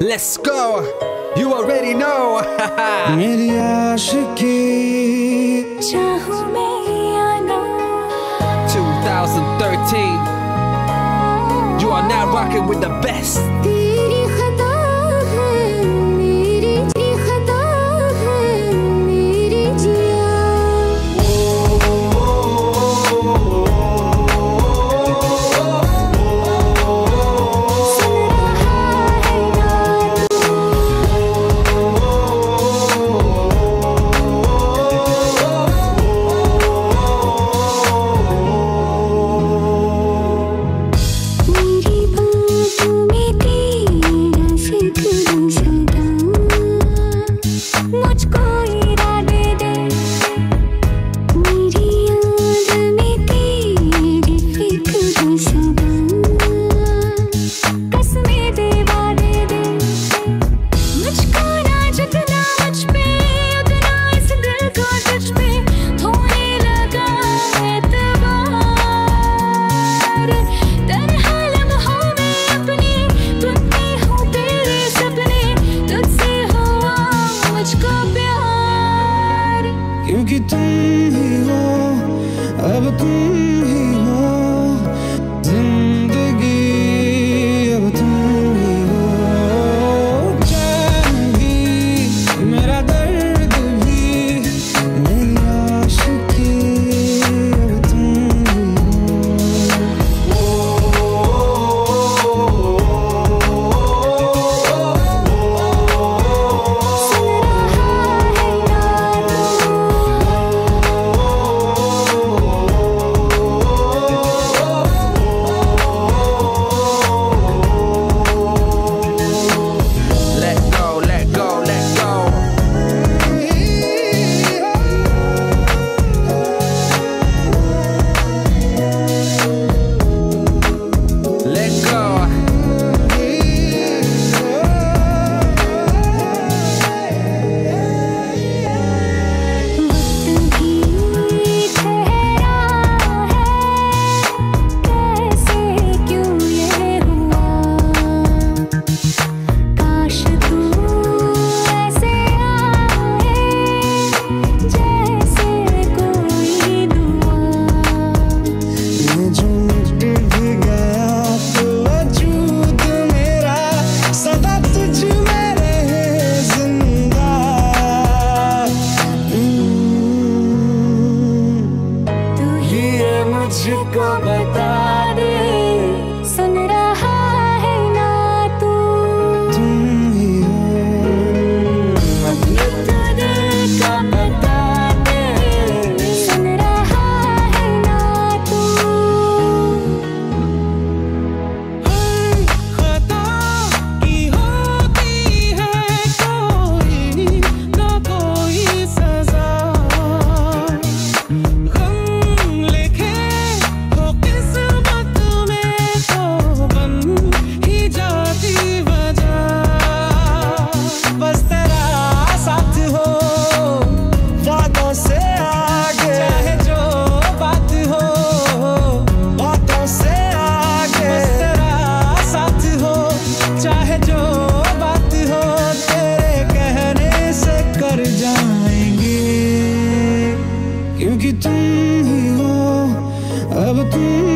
Let's go. You already know. मेरी आशिकी चाहूं मैं या ना 2013. You are now rocking with the best. 你告诉我。क्योंकि तुम ही हो अब तुम